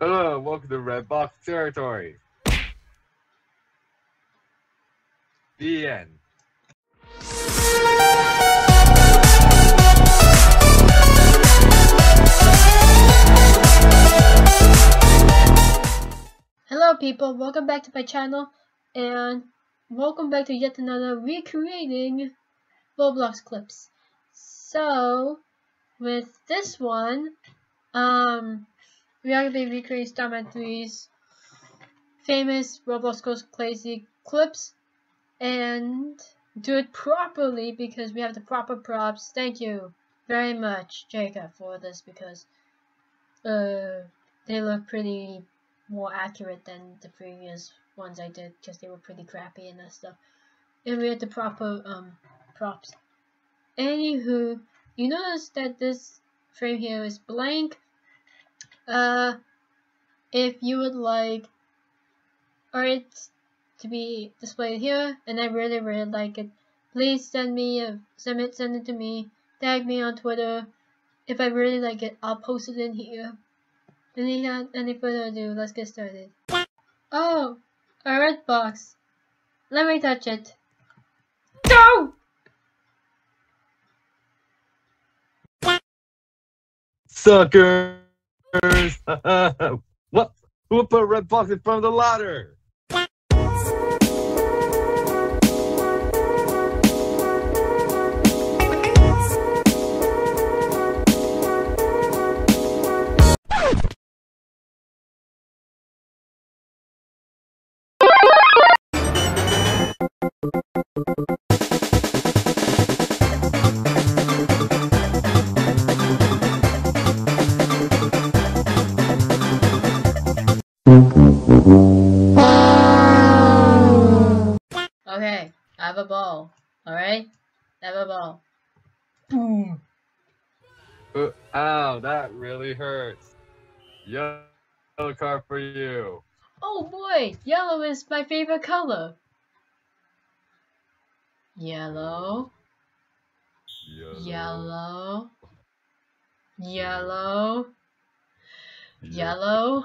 Hello, welcome to Red Box Territory. The end. Hello people, welcome back to my channel and welcome back to yet another recreating Roblox clips. So, with this one, um, we are going to be recreating Starman 3's famous Roblox Goes Crazy clips and do it properly because we have the proper props. Thank you very much, Jacob, for this because uh, they look pretty more accurate than the previous ones I did because they were pretty crappy and that stuff. And we had the proper um props. Anywho, you notice that this frame here is blank. Uh, if you would like art to be displayed here, and I really really like it, please send me a send it send it to me. Tag me on Twitter. If I really like it, I'll post it in here. Any, any further ado, let's get started. Oh, a red box. Let me touch it. No! What? Who put a red box in front of the ladder? Okay, I have a ball. Boom. Ow, that really hurts. Yellow card for you. Oh boy, yellow is my favorite color. Yellow, yellow, yellow, yellow, Yellow.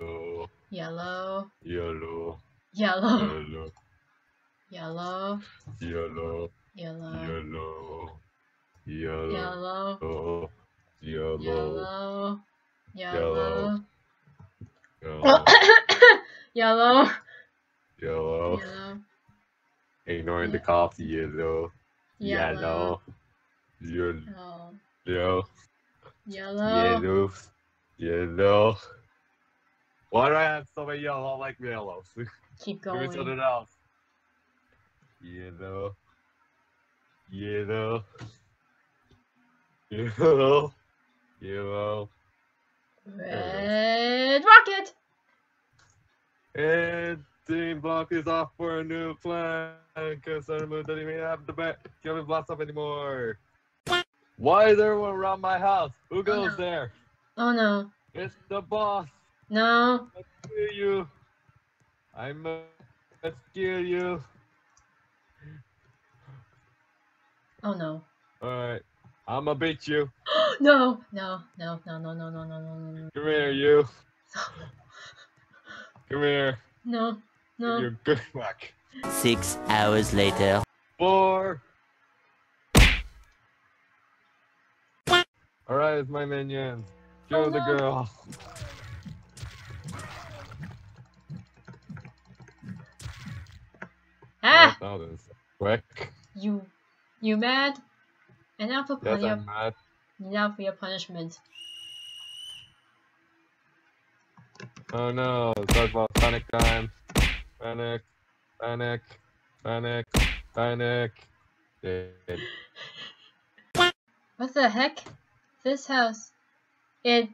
yellow, Yellow. yellow, Yellow. yellow, Yellow. Yellow, Yellow. yellow, Yellow. yellow, Yellow. yellow, Yellow. yellow, Ignoring the cops. Yellow. yellow, Yellow. oh, Yellow. yellow, Yellow. Yellow. Why do I have so many yellow? I like yellows. keep going. Give me something else. Yellow. Yellow. You know. Red rocket! And Team Block is off for a new plan because Thunder Moon doesn't even have the back. Kevin Blocks up anymore. Why is everyone around my house? Who oh, goes no. there? Oh no, It's the boss. no, I kill you. I must kill you. Oh no. Alright. I'ma beat you. no, no, no, no, no, no, no, no, no, no, Come here, you. Come here. no, no. You're good luck. Six hours later. Four. Alright, it's my minions. Kill Oh, the no. girl. Ah, That was quick. you, you mad? And now for Yes, your, mad. your punishment. Oh no, talk about panic time. Panic, panic, panic, panic. Dead. What the heck? This house, it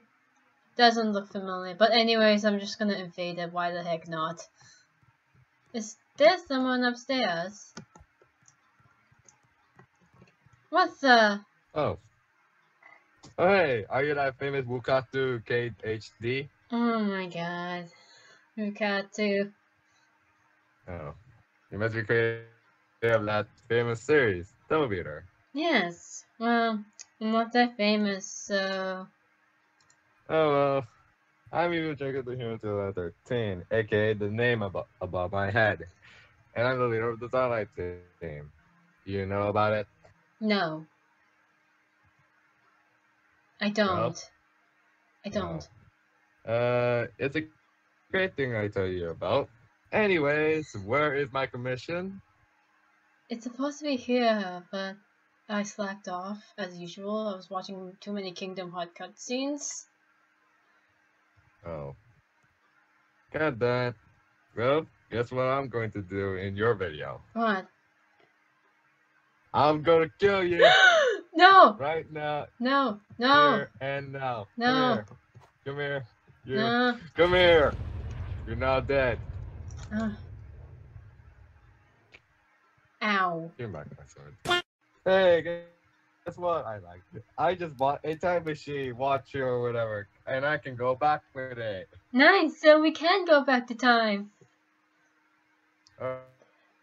doesn't look familiar. But anyways, I'm just gonna invade it. Why the heck not? Is there someone upstairs? What the? Oh. Hey, are you that famous Wukatu Kate HD? Oh my god. Mukatu. Oh. You must be creative of that famous series, Double Beater. Yes. Well, I'm not that famous, so. Oh well. I'm even drinking the Hero 2013, aka the name above, above my head. And I'm the leader of the Starlight team. You know about it? No. I don't. I don't. Uh, it's a great thing I tell you about. Anyways, where is my commission? It's supposed to be here, but I slacked off as usual. I was watching too many Kingdom Heart cutscenes. Oh. Got that. Well, guess what I'm going to do in your video? What? I'm gonna kill you no! right now, No! No! here and now. No. Come here. Come here. You. No! Come here. You're not dead. Uh. Ow. Give me back my sword. Hey, guess what? I like it. I just bought a time machine, watch you or whatever, and I can go back with it. Nice! So we can go back to time.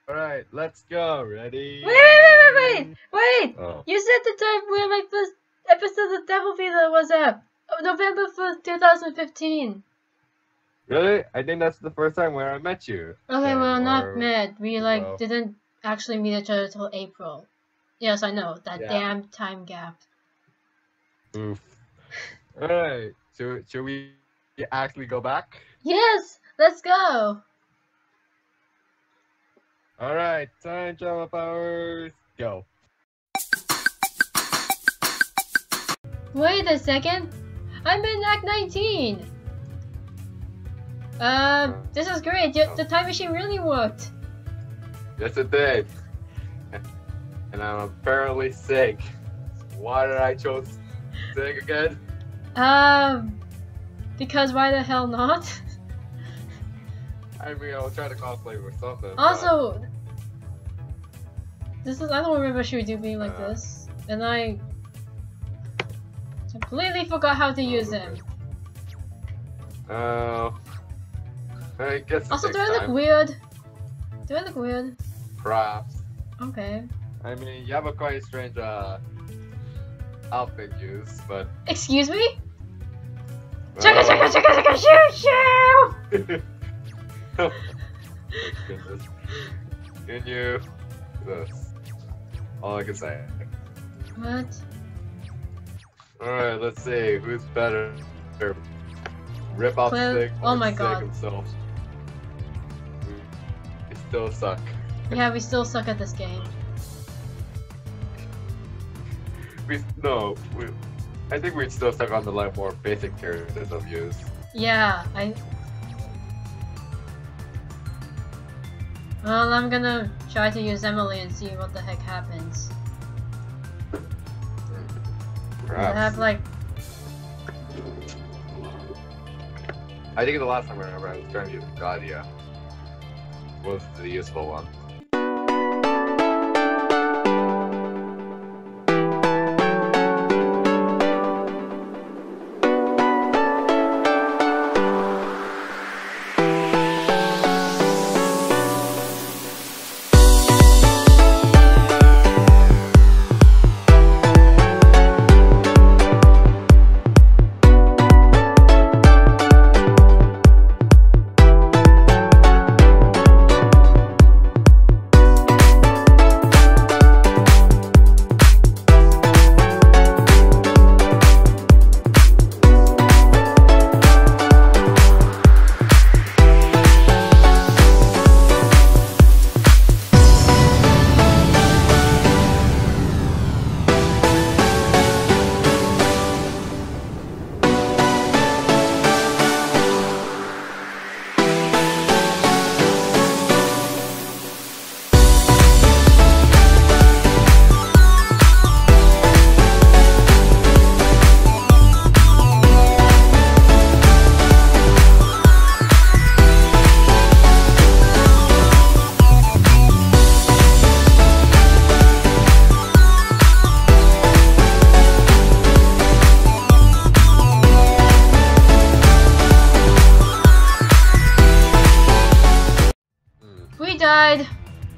Alright, let's go. Ready? Wait, wait, wait, wait! Wait! Oh. You said the time where my first episode of Devil Fever was at. Oh, November 1st, 2015. Really? I think that's the first time where I met you. Okay, Then, well, or- not met. We, like, well- didn't actually meet each other till April. Yes, I know. That Yeah. damn time gap. Oof. Alright, should, should we actually go back? Yes! Let's go! Alright, time travel powers, go. Wait a second! I'm in Act 19! Um, this is great. The time machine really worked. Yes, it did. And I'm apparently sick. Why did I choose sick again? Um, because why the hell not? I mean, I'll try to cosplay with something. but- Also, this is I don't remember Shiryu being like Uh. this, and I completely forgot how to use him. Oh. I guess it Also, do I look time. weird? Do I look weird? Perhaps. Okay. I mean, you have a quite strange uh, outfit use, but. Excuse me? uh, Chugga chugga chugga chugga shoo shoo! oh goodness. Can you? This. All I can say. What? Alright, let's see. Who's better? Rip off Well, Stick oh or my God. himself? We still suck. Yeah, we still suck at this game. We no. We, I think we'd still suck on the like more basic characters of use. Yeah, I. Well, I'm gonna try to use Emily and see what the heck happens. I Perhaps. have like I think the last time I remember I was trying to use Gadia was the useful one.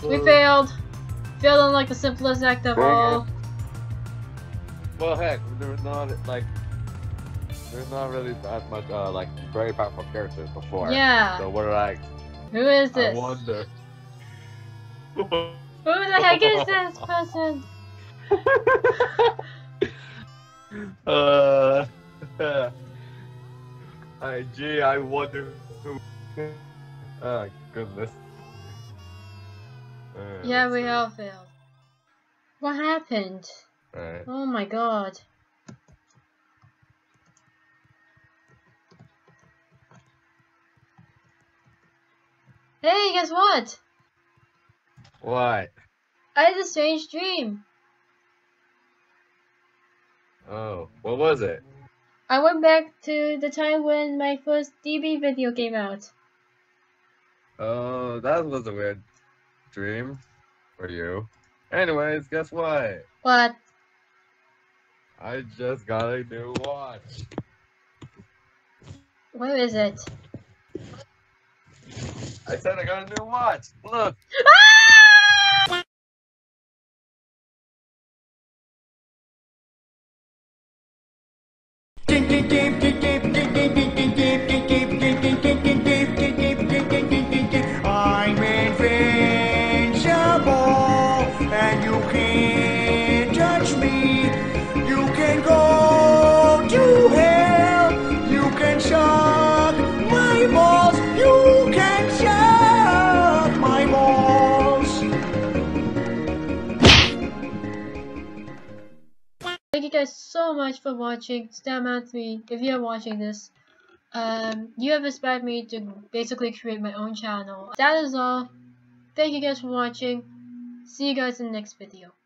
We failed. Failed on like the simplest act of Dang it. all. Well, heck, there was not like there's not really that much uh like very powerful characters before. Yeah. So we're like, Who is I this? wonder. Who the heck is this person? uh, I, gee, I wonder who. Oh goodness. Uh, Yeah, we see. all failed. What happened? Alright. Oh my god. Hey, guess what? What? I had a strange dream. Oh, what was it? I went back to the time when my first DB video came out. Oh, that was a weird dream for you. Anyways, guess what? What? I just got a new watch. Where is it? I said I got a new watch. Look. I'm so much for watching Starman3. If you're watching this, um, you have inspired me to basically create my own channel. That is all. Thank you guys for watching. See you guys in the next video.